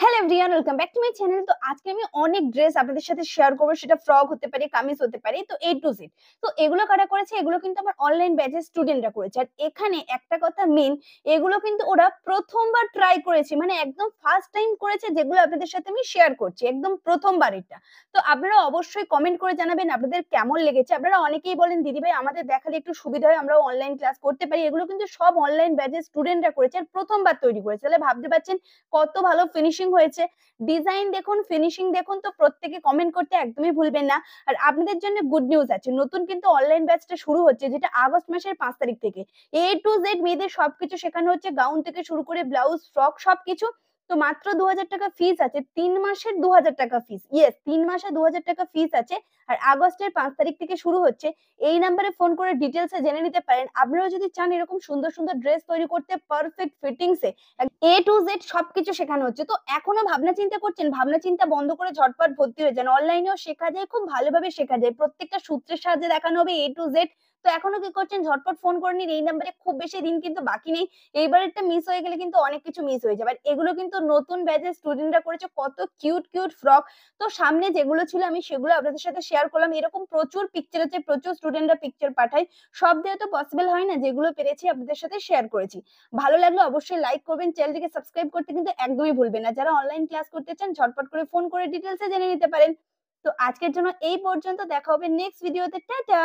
Hello everyone welcome back to my channel তো আজকে আমি অনেক ড্রেস আপনাদের সাথে শেয়ার করব, সেটা ফ্রক হতে পারে, কামিজ হতে পারে, তো এ টু জেড তো এগুলো কারা করেছে? এগুলো কিন্তু আমার অনলাইন ব্যাচের স্টুডেন্টরা করেছে। আর এখানে একটা কথা মেন এগুলো কিন্তু ওরা প্রথমবার ট্রাই করেছে মানে একদম ফার্স্ট টাইম করেছে, যেগুলো আপনাদের সাথে আমি শেয়ার করছি, একদম প্রথমবার এটা। তো আপনারা অবশ্যই কমেন্ট করে জানাবেন আপনাদের কেমন লেগেছে। আপনারা অনেকেই বলেন, দিদি ভাই, আমাদের দেখালে একটু সুবিধা হয় আমরা অনলাইন ক্লাস করতে পারি। এগুলো কিন্তু সব অনলাইন ব্যাচের স্টুডেন্টরা করেছে, আর প্রথমবার তৈরি করেছে। তাহলে ভাবতে পারছেন কত ভালো ফিনিশিং হয়েছে। ডিজাইন দেখুন ফিনিশিং দেখুন, তো প্রত্যেকে কমেন্ট করতে একদমই ভুলবেন না। আর আপনাদের জন্য গুড নিউজ আছে, নতুন কিন্তু অনলাইন ব্যাচটা শুরু হচ্ছে, যেটা আগস্ট মাসের পাঁচ তারিখ থেকে। এ টু জেড মেয়েদের সবকিছু শেখানো হচ্ছে গাউন থেকে শুরু করে ব্লাউজ ফ্রক সবকিছু। তো মাত্র দু হাজার টাকা ফিস আছে, তিন মাসের দু হাজার টাকা ফিস ইয়েস তিন মাসে দু হাজার টাকা ফিস আছে, আর আগস্টের পাঁচ তারিখ থেকে শুরু হচ্ছে, এই নাম্বারে ফোন করে ডিটেলসে জেনে নিতে পারেন। আপনারা যদি চান এরকম সুন্দর সুন্দর ড্রেস তৈরি করতে পারফেক্ট ফিটিংসে এ টু জেড সবকিছু শেখানো হচ্ছে, তো এখনও ভাবনা চিন্তা করছেন? ভাবনা চিন্তা বন্ধ করে ঝটপট ভর্তি হয়ে যান। অনলাইনেও শেখা যায়, খুব ভালোভাবে শেখা যায়। প্রত্যেকটা সূত্রের সাহায্যে দেখানো হবে এ টু জেড তো এখনও কি করছেন? ঝটপট ফোন করে নিন। এই নাম্বারে খুব বেশি দিন কিন্তু বাকি নেই। এইবারেরটা মিস হয়ে গেলে কিন্তু অনেক কিছু মিস হয়ে যাবে আর এগুলো কিন্তু নতুন ব্যাচের স্টুডেন্টরা করেছে। কত কিউট কিউট ফ্রক তো সামনে যেগুলো ছিল আমি সেগুলো আপনাদের সাথে শেয়ার করলাম। এরকম প্রচুর পিকচার আছে, প্রচুর স্টুডেন্টরা পিকচার পাঠায়। সব দিয়ে তো পসিবল হয় না। যেগুলো পেরেছি আপনাদের সাথে শেয়ার করেছি। ভালো লাগলে অবশ্যই লাইক করবেন। চ্যানেলটিকে সাবস্ক্রাইব করতে কিন্তু একদমই ভুলবেন না। যারা অনলাইন ক্লাস করতে চান, ঝটপট করে ফোন করে ডিটেলসে জেনে নিতে পারেন। তো আজকের জন্য এই পর্যন্ত। দেখা হবে নেক্সট ভিডিওতে টাটা!